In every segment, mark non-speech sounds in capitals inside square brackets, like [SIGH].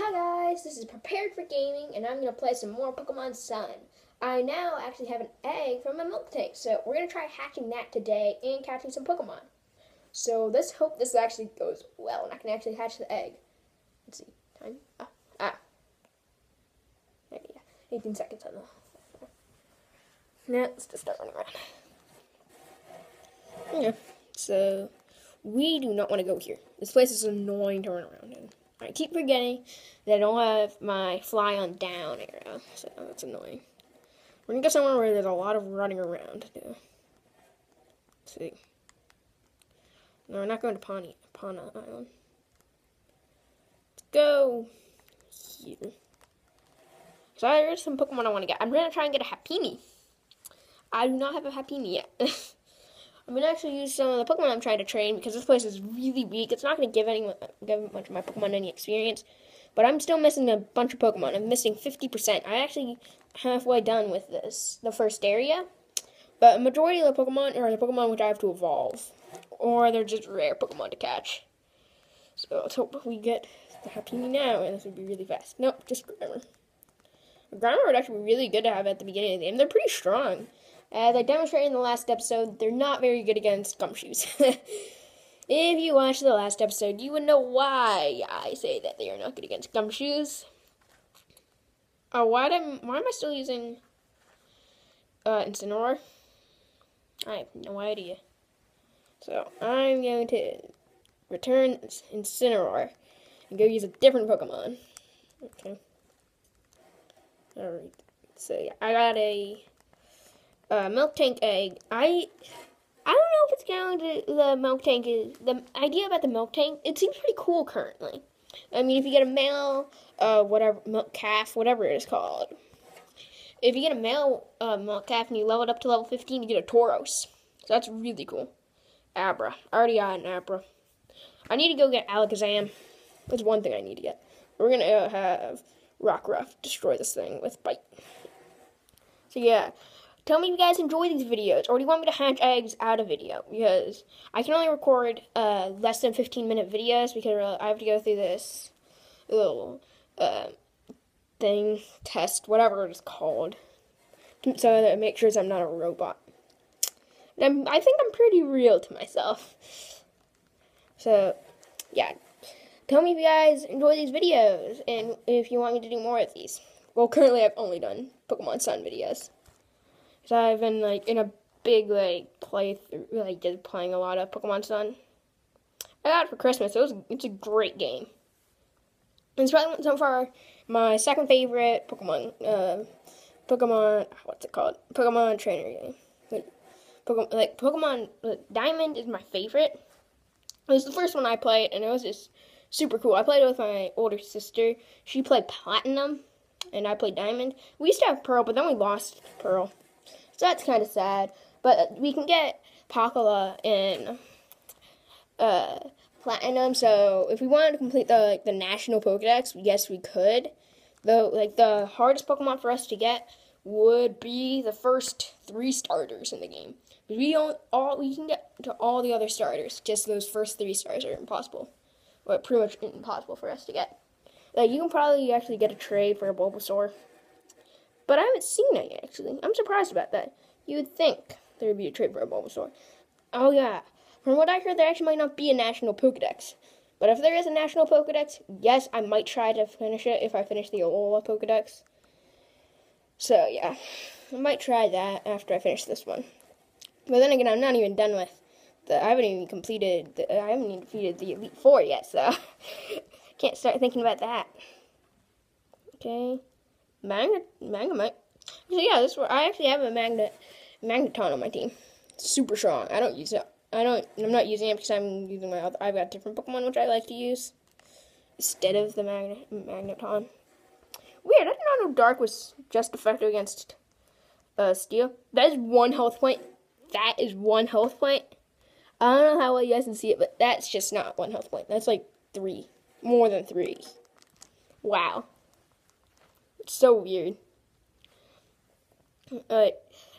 Hi guys, this is Prepared for Gaming, and I'm going to play some more Pokemon Sun. I now actually have an egg from my Miltank, so we're going to try hatching that today and catching some Pokemon. So let's hope this actually goes well, and I can actually hatch the egg. Let's see, time, ah, ah. There, yeah, 18 seconds on the... Now, let's just start running around. Yeah, so we do not want to go here. This place is annoying to run around in. I keep forgetting that I don't have my fly on down arrow, so that's annoying. We're gonna go somewhere where there's a lot of running around to do. Let's see. No, we're not going to Poni, Island. Let's go here. So there's some Pokemon I want to get. I'm gonna try and get a Happiny. I do not have a Happiny yet. [LAUGHS] I'm gonna actually use some of the Pokemon I'm trying to train because this place is really weak. It's not gonna give any give much of my Pokemon any experience, but I'm still missing a bunch of Pokemon. I'm missing 50%. I'm actually halfway done with this, the first area, but a majority of the Pokemon are the Pokemon which I have to evolve, or they're just rare Pokemon to catch. So let's hope we get the Happiny now, and this would be really fast. Nope, just Grimer. Grimer would actually be really good to have at the beginning of the game. They're pretty strong. As I demonstrated in the last episode, they're not very good against Gumshoos. [LAUGHS] if you watched the last episode, you would know why I say that they are not good against Gumshoos. Oh, why am why am I still using uh, Incineroar? I have no idea. So I'm going to return Incineroar and go use a different Pokemon. Okay. Alright. So yeah, I got a uh, Miltank egg. I I don't know if it's going to the Miltank is the idea about the Miltank. It seems pretty cool currently. I mean, if you get a male, uh, whatever milk calf, whatever it is called. If you get a male uh, milk calf and you level it up to level 15, you get a Tauros. So that's really cool. Abra. I already got an Abra. I need to go get Alakazam. That's one thing I need to get. We're gonna have Rockruff destroy this thing with Bite. So yeah, Tell me if you guys enjoy these videos, or do you want me to hatch eggs out of video? Because I can only record uh, less than 15 minute videos because uh, I have to go through this little uh, thing, test, whatever it's called, so that it makes sure I'm not a robot. And I'm, I think I'm pretty real to myself. So, yeah. Tell me if you guys enjoy these videos, and if you want me to do more of these. Well, currently I've only done Pokemon Sun videos. So I've been like in a big like play like just playing a lot of Pokemon Sun. I got it for Christmas. It was it's a great game. It's probably so far my second favorite Pokemon uh, Pokemon what's it called? Pokemon trainer game. Like Pokemon like Pokemon Diamond is my favorite. It was the first one I played and it was just super cool. I played it with my older sister. She played Platinum and I played Diamond. We used to have Pearl, but then we lost Pearl. So that's kind of sad. But we can get Palkia in uh, Platinum. So if we wanted to complete the like, the National Pokedex, yes, we could. Though, like the hardest Pokemon for us to get would be the first three starters in the game. We don't all we can get to all the other starters. Just those first three stars are impossible, or pretty much impossible for us to get. Like you can probably actually get a trade for a Bulbasaur. But I haven't seen it yet, actually. I'm surprised about that. You would think there would be a trade for a Bulbasaur. Oh, yeah. From what I heard, there actually might not be a national Pokedex. But if there is a national Pokedex, yes, I might try to finish it if I finish the Alola Pokedex. So, yeah. I might try that after I finish this one. But then again, I'm not even done with the. I haven't even completed. The, I haven't even defeated the Elite Four yet, so [LAUGHS] can't start thinking about that. Okay. Magnet, Magnemite. So yeah, this where I actually have a magnet, magneton on my team. super strong. I don't use it. I don't. I'm not using it because I'm using my other. I've got different Pokemon which I like to use instead of the magnet magneton. Weird. I did not know Dark was just effective against uh, Steel. That is one health point. That is one health point. I don't know how well you guys can see it, but that's just not one health point. That's like three, more than three. Wow so weird.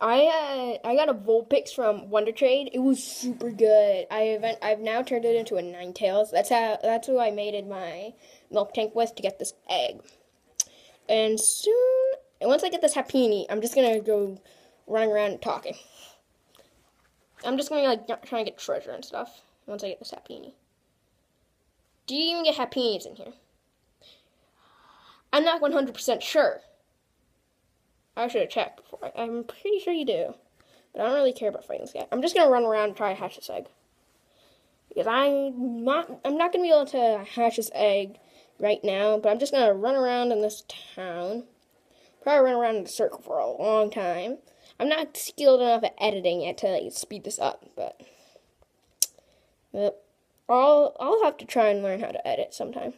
I uh, I got a Vulpix from Wonder Trade. It was super good. I have I've now turned it into a Ninetales. That's how that's who I mated my Miltank with to get this egg. And soon, once I get this Happiny, I'm just gonna go running around talking. I'm just gonna like try and get treasure and stuff once I get this Happiny. Do you even get Happinys in here? I'm not 100% sure. I should have checked before. I'm pretty sure you do. But I don't really care about fighting this guy. I'm just gonna run around and try to hatch this egg. Because I'm not I'm not gonna be able to hatch this egg right now, but I'm just gonna run around in this town. Probably run around in a circle for a long time. I'm not skilled enough at editing yet to like, speed this up, but, but I'll I'll have to try and learn how to edit sometime.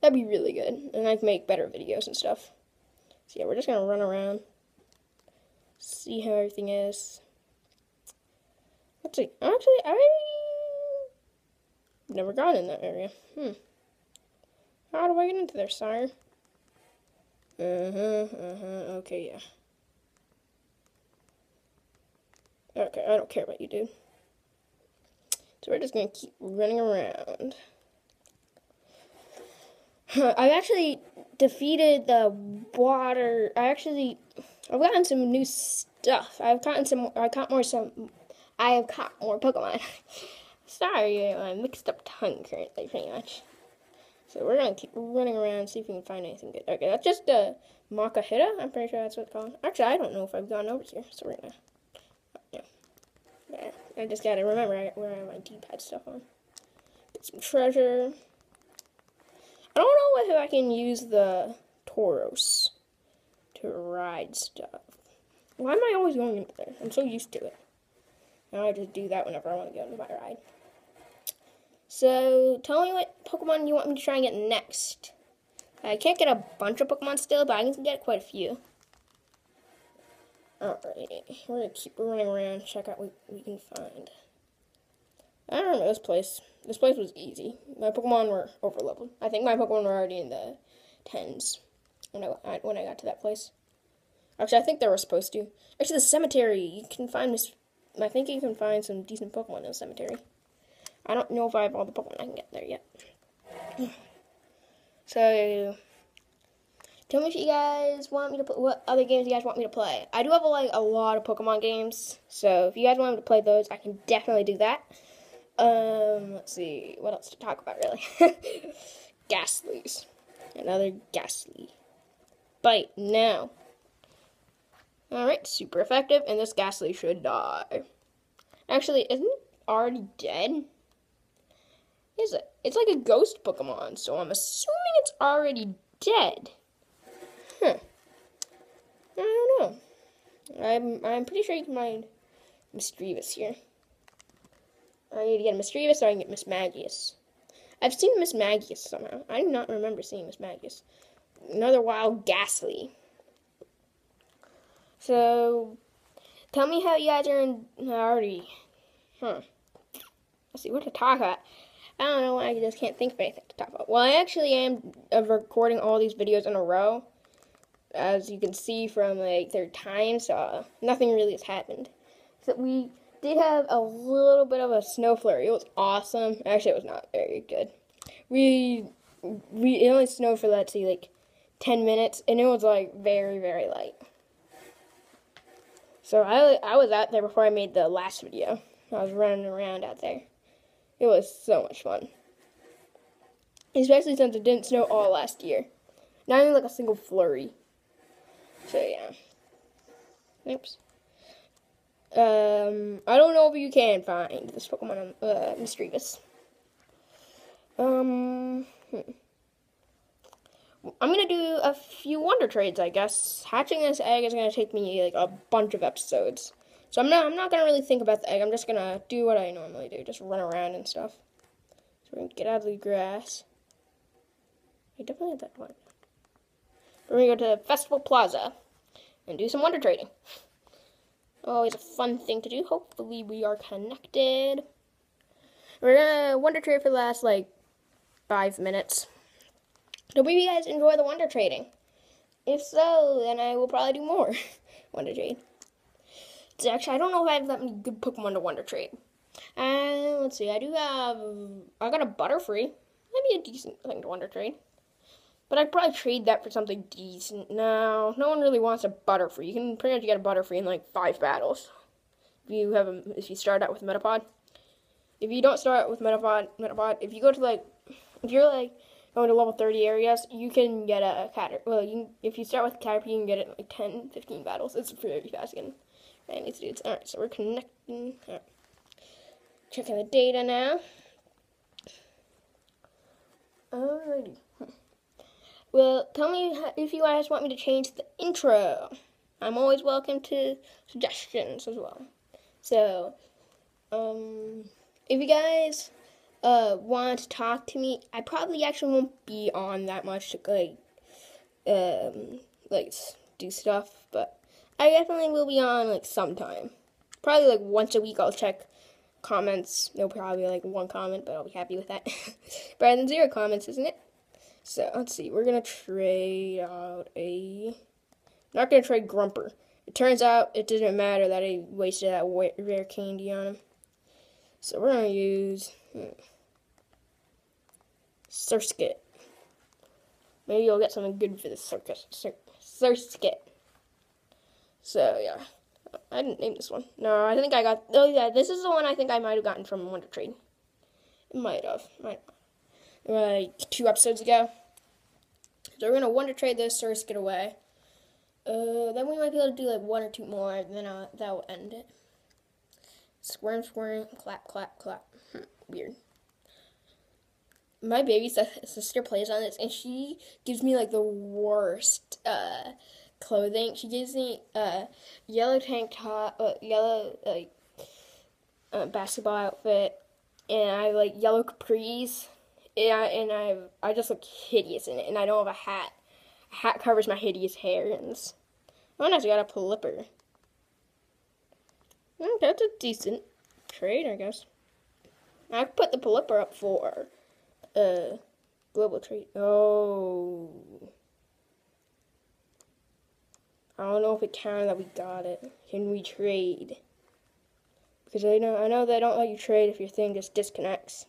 That'd be really good, and I'd make better videos and stuff. So yeah, we're just gonna run around, see how everything is. Let's see. Actually, I never gone in that area. Hmm. How do I get into there, sire? Uh huh. Uh huh. Okay, yeah. Okay, I don't care about you, dude. So we're just gonna keep running around. [LAUGHS] I've actually defeated the water. I actually, I've gotten some new stuff. I've gotten some. I caught more some. I have caught more Pokemon. [LAUGHS] Sorry, I mixed up tongue currently, pretty much. So we're gonna keep running around, see if we can find anything good. Okay, that's just a Makuhita. I'm pretty sure that's what it's called. Actually, I don't know if I've gone over here, so we're gonna. Yeah. yeah. I just gotta remember where I have my D-pad stuff on. Get some treasure. I don't know if I can use the Tauros to ride stuff. Why am I always going into there? I'm so used to it. Now I just do that whenever I want to go into my ride. So, tell me what Pokemon you want me to try and get next. I can't get a bunch of Pokemon still, but I can get quite a few. Alrighty, we're gonna keep running around, check out what we can find. I don't know this place. This place was easy. My Pokemon were overleveled. I think my Pokemon were already in the tens when I when I got to that place. Actually, I think they were supposed to. Actually, the cemetery you can find this. I think you can find some decent Pokemon in the cemetery. I don't know if I have all the Pokemon I can get there yet. [SIGHS] so, tell me if you guys want me to play. What other games you guys want me to play? I do have like a lot of Pokemon games, so if you guys want me to play those, I can definitely do that. Um, let's see, what else to talk about, really? [LAUGHS] Gastlys. Another Gastly. Bite now. Alright, super effective, and this Gastly should die. Actually, isn't it already dead? Is it? It's like a ghost Pokemon, so I'm assuming it's already dead. Huh. I don't know. I'm I'm pretty sure you can find Misdreavus here. I need to get Misdreavus so I can get Mismagius. I've seen Mismagius somehow. I do not remember seeing Mismagius. Another wild Gastly. So, tell me how you guys are in already. Huh. Let's see what to talk about. I don't know. I just can't think of anything to talk about. Well, I actually am recording all these videos in a row, as you can see from like their times. So uh, nothing really has happened. So we did have a little bit of a snow flurry. It was awesome. Actually, it was not very good. We we it only snowed for let's see like ten minutes, and it was like very very light. So I I was out there before I made the last video. I was running around out there. It was so much fun. Especially since it didn't snow all last year. Not even like a single flurry. So yeah. Oops. Um, I don't know if you can find this Pokemon uh, Misdreavus. Um, hmm. I'm gonna do a few Wonder Trades, I guess. Hatching this egg is gonna take me like a bunch of episodes, so I'm not. I'm not gonna really think about the egg. I'm just gonna do what I normally do, just run around and stuff. So we're gonna get out of the grass. I definitely had that one. We're gonna go to Festival Plaza and do some Wonder Trading. Always a fun thing to do. Hopefully we are connected. We're gonna Wonder Trade for the last like five minutes. Hope you guys enjoy the Wonder Trading. If so, then I will probably do more [LAUGHS] Wonder Trade. Actually, I don't know if I have that many good Pokemon to Wonder Trade. And let's see, I do have. I got a Butterfree. That'd be a decent thing to Wonder Trade. But I'd probably trade that for something decent. No, no one really wants a Butterfree. You can pretty much get a Butterfree in like five battles. If you have a, if you start out with Metapod. If you don't start with Metapod, Metapod, if you go to like, if you're like going to level 30 areas, you can get a Caterpie. Well, you if you start with Caterpie, you can get it in like 10, 15 battles. It's pretty fast again. Right, these dudes. Alright, so we're connecting. Checking the data now. Alrighty. Well, tell me if you guys want me to change the intro. I'm always welcome to suggestions as well. So, um, if you guys uh, want to talk to me, I probably actually won't be on that much to like, um, like do stuff, but I definitely will be on like sometime. Probably like once a week. I'll check comments. There'll probably like one comment, but I'll be happy with that. [LAUGHS] Better than zero comments, isn't it? So let's see. We're gonna trade out a. Not gonna trade Grumper. It turns out it didn't matter that I wasted that rare candy on him. So we're gonna use hmm, Surskit. Maybe you'll get something good for the Surskit. Cir Surskit. So yeah. I didn't name this one. No, I think I got. Oh yeah, this is the one I think I might have gotten from Wonder Trade. It might have. Might. Like two episodes ago. So we're gonna Wonder Trade this Surskit away. Uh, then we might be able to do like one or two more, and then uh, that will end it. Squirm, squirm, clap, clap, clap. Hmm, weird. My baby sister plays on this, and she gives me like the worst uh, clothing. She gives me a uh, yellow tank top, uh, yellow like uh, basketball outfit, and I have like yellow capris, and I and I I just look hideous in it, and I don't have a hat. A hat covers my hideous hairs. Oh, and I got a Pelipper. Mm, that's a decent trade, I guess. I put the Pelipper up for uh global trade. Oh. I don't know if it counted that we got it. Can we trade? Because I know I know they don't let you trade if your thing just disconnects.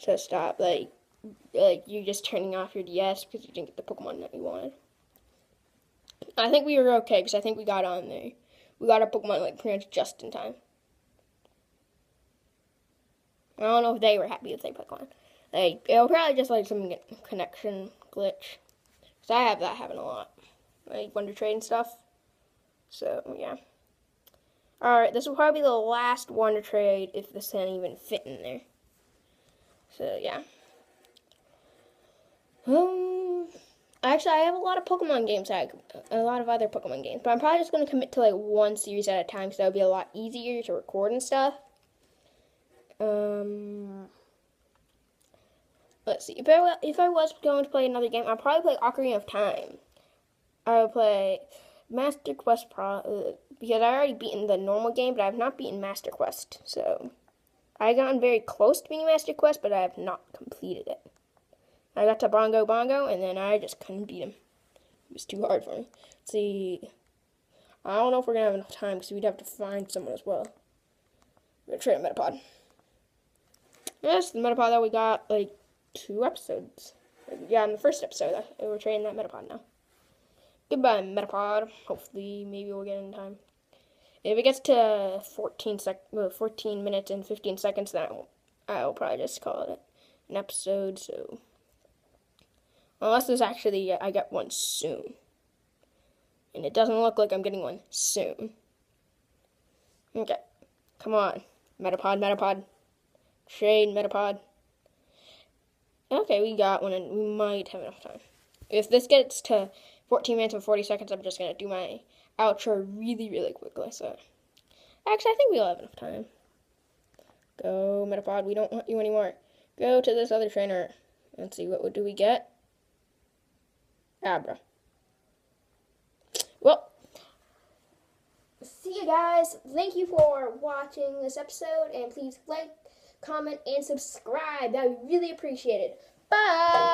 So stop like like you just turning off your DS because you didn't get the Pokemon that you wanted. I think we were okay because I think we got on there. We got our Pokemon like pretty much just in time. I don't know if they were happy with their Pokemon. Like it was probably just like some connection glitch. Cause I have that happen a lot like Wonder Trade and stuff. So, yeah. Alright, this will probably be the last Wonder Trade if this can even fit in there. So, yeah. Um, actually, I have a lot of Pokemon games, I, a lot of other Pokemon games, but I'm probably just going to commit to like one series at a time because that would be a lot easier to record and stuff. Um, let's see. If I, if I was going to play another game, I'd probably play Ocarina of Time. I would play Master Quest Pro uh, because I already beaten the normal game, but I have not beaten Master Quest. So I gotten very close to beating Master Quest, but I have not completed it. I got to Bongo Bongo, and then I just couldn't beat him. It was too hard for me. Let's see, I don't know if we're gonna have enough time because we'd have to find someone as well. We're gonna trade a Metapod. Yes, the Metapod that we got like two episodes. Yeah, in the first episode, uh, we're trading that Metapod now. Goodbye, Metapod. Hopefully, maybe we'll get in time. If it gets to 14 sec, well, 14 minutes and 15 seconds, then I'll, I'll probably just call it an episode. So, unless there's actually uh, I get one soon, and it doesn't look like I'm getting one soon. Okay, come on, Metapod, Metapod, trade Metapod. Okay, we got one, and we might have enough time. If this gets to 14 minutes and 40 seconds, I'm just to do my outro really, really quickly. So, actually, I think we'll have enough time. Go, Metapod, we don't want you anymore. Go to this other trainer. Let's see, what do we get? Ah, Abra. Well, see you guys. Thank you for watching this episode, and please like, comment, and subscribe. That would be really appreciated. Bye!